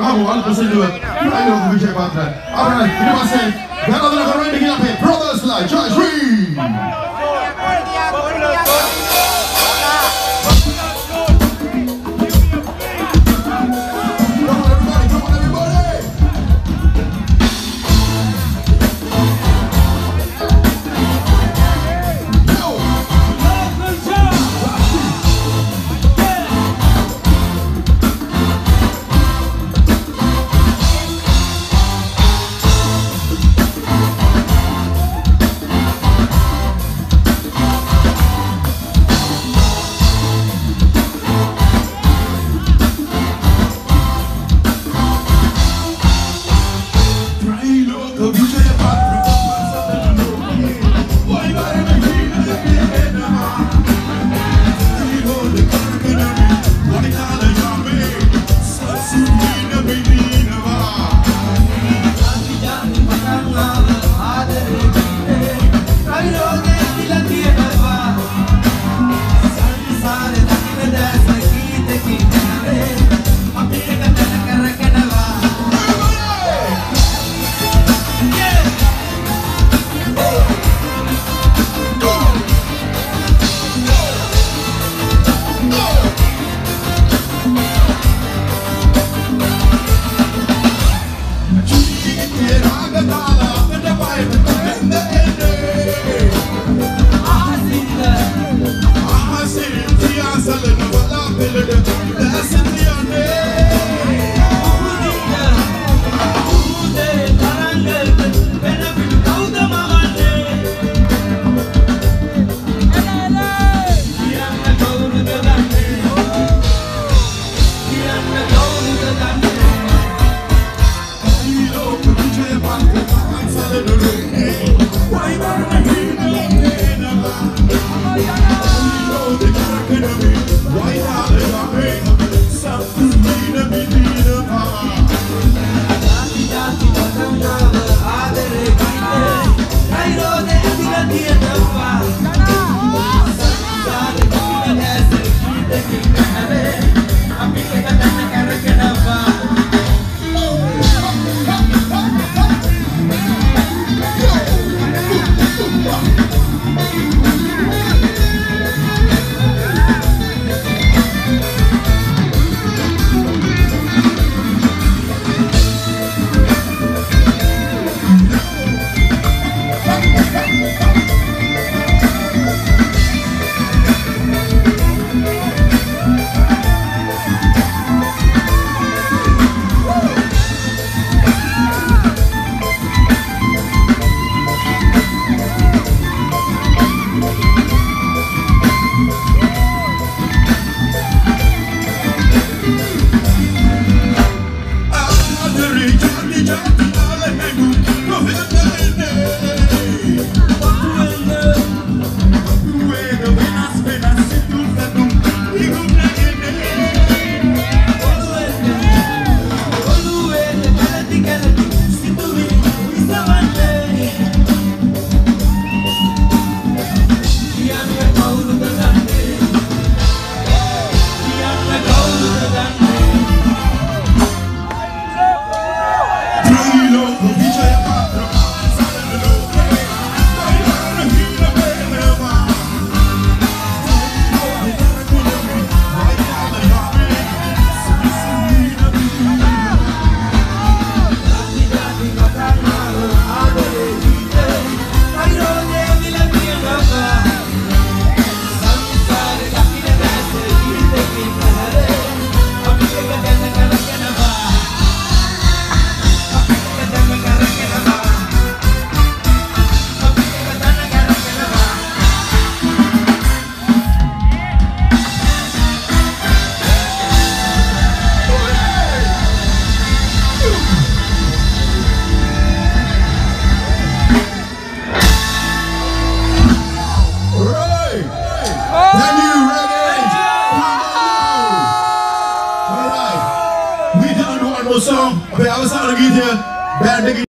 Vamos, alto señor. Ahí lo Vijay Patra. Alright, terima kasih. Dan ada nak orang lagi apa? Alright. Song. I was out of here. Band